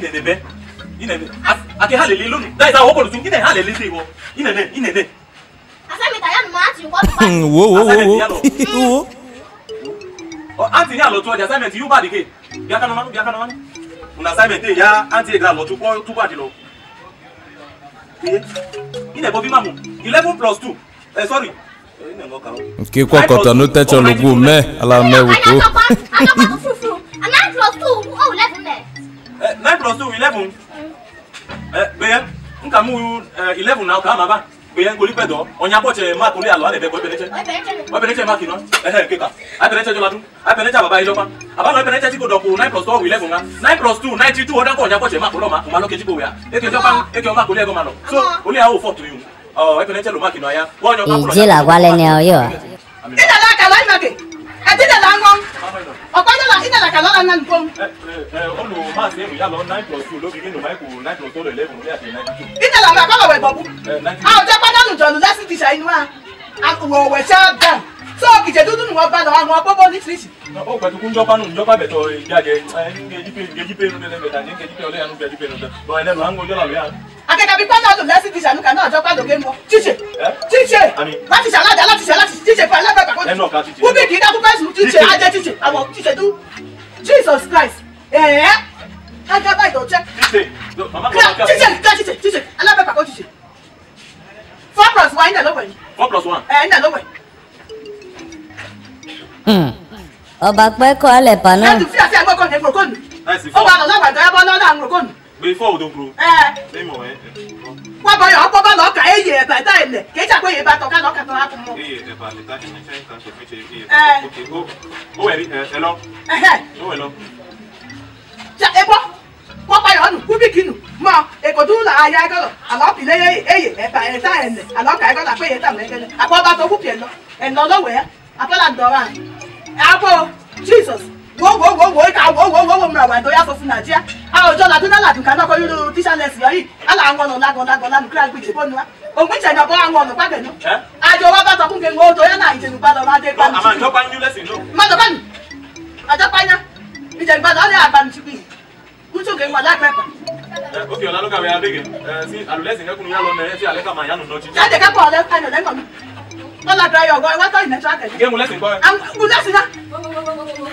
Inene bɛ inene a kɛ hali lelu dayi sa o bolo tun inene hali lese wɔ inene inene. Asami ta yanni maa ti wɔ tuba. Hmm, wo wo wo wo. Ɔ an ti ni alɔ tɔ di assignment y'u ba de ke biaka nɔmanu biaka nɔmanu. Una assignment te ya an ti gra alɔ tu kɔ tuba de lɔ. Inene bɔ bi ma mu eleven plus two ɛ eh, sorry nkekɔ kɔtɔnu tɛtsɔ logo mɛ ala mɛ wò tó. plus two eleven bẹyẹ nka mu eleven na ọka ama ba bẹyẹ nkoli pẹ dọ ọnya bọtsẹ mark olu alọ alẹ bẹ kọ ẹbẹnẹtsẹ ẹbẹnẹtsẹ mark nọ ẹhẹ keka ẹbẹnẹtsẹ jọla du ẹbẹnẹtsẹ ababa yi lọpa abalo ẹbẹnẹtsẹ ti ko dọ ko nine plus two eleven na nine plus two ninety two ọdẹ kọ ọnya bọtsẹ mark lọma ọma lọ kejì ko wia eke ọba eke ọba koli ẹgọma lọ so olu yà wò fọ tu yi o ẹbẹnẹtsẹ lọ mark nọ ya wọ́n yọ ọ̀pájọ́lá ìdàlàkà lọ́la náà nìkan. ọ̀nà máa ṣe ìyá lọ nine plus two lóbi nínú máìkù nine plus two eleven ní àti nine two. ìdàlàkà kọ́ lọ́wọ́ ìbọ̀bú. àwọn ọjọ́ pátánù jọ̀nù lẹ́sìn ti ṣàyínú wa àkùrọ̀ ọ̀wẹ̀ ṣáà dàn tó òkìjẹ́ dúdú ni wọ́n bá lọ àwọn bọ́bọ́ nísìsiyìí. ó pẹ̀tù kún jọ́pá nù jọ́pá bẹ̀tọ̀ ìjáde ngejipe nù lẹ́lẹ́ bẹ̀tà ní ngejipe ọlẹ́yà nù ngejipe nù bọ̀ ẹ̀ lẹ́nu àńgó jọ́là lóyà. akẹ́kẹ́ bíi pátá lò lẹ́sìn ti ṣànúkà náà jọ́pá lògé mọ́ tíṣe tíṣe láti ṣàlàdà láti náà ká títì. wúbí kì í dákú fẹ́sùn títì ajẹ́ títì àwọn títì tó Jesus Christ ẹ̀ẹ́ kájá bá ìdọ̀jẹ́. títì títì títì títì alábẹ́pà kó títì four plus one ìdá lọ́wọ́ yìí. four plus one. ẹ̀ ìdá lọ́wọ́ yìí. Hmm. ọba pẹ́ kọ́ alẹ̀ pa náà. láti fi àti ẹgbẹ́ kọ́ni ẹgbẹ́ kọ́ni. ó wà lọ́wọ́ àgbà ẹbọ lọ́dọ̀ àwọn kọ́ni. gbé fọ́ọ̀ mo. iye ẹ̀bà lè ta kìnnìún ṣe ìtàn ṣe fi ṣe iye ẹ̀bà òkè ó wẹ̀ rí ẹ lọ ó wẹ̀ oh, lọ. ṣe ebó wọ́n payọ̀ ọ̀nù kúbíkì nù mọ èkó tún là ayé ẹgọ́lọ̀ àlọ́ọ̀kì lé eyè ẹ̀bà ẹ̀ta ẹ̀nẹ̀ àlọ́ọ̀kì ẹgọ́lọ̀ àpéyè ẹ̀ta mẹ́kẹ́lẹ́ àpò ọba tó kúkì ẹ̀nà ẹ̀nà lọ́wẹ̀ẹ́ àpẹ́lá dọ̀rọ̀ àpò Jesus wo wo wo wo ka wo wo wo wo mura wa to ya so fún Nàìjíríà a ojo la tuna la duka na ko yuru teacher lesson yìí ala àwọn ọ̀nà lagan lagan lanu kira gbe je bonu wa ogun je na bo àwọn ọ̀nà pa gbe nu eh sọ fún gbẹngàn ó toyọ́ náà ìjẹ̀nùgbà lọ máa dé gbà. àmà ìjọba yín lẹ́sìn ló. má jọba mi àjọba yín ìjẹ̀nùgbà lọ ní àgbàmùsùgbì kútù gbẹngàn láìpẹ́ pẹ̀. ó fi ọ̀la ló kàwé abége sí àlùlẹ́sìn kẹ́kùnrin yá lọ mẹ́rin sí àlẹ́ kàmá yánu lọ́jì. jáde kẹ́kọ̀ọ́ ọ̀lẹ́ kanyọ̀ lẹ́kọ̀ọ́ mi. wọ́n lọ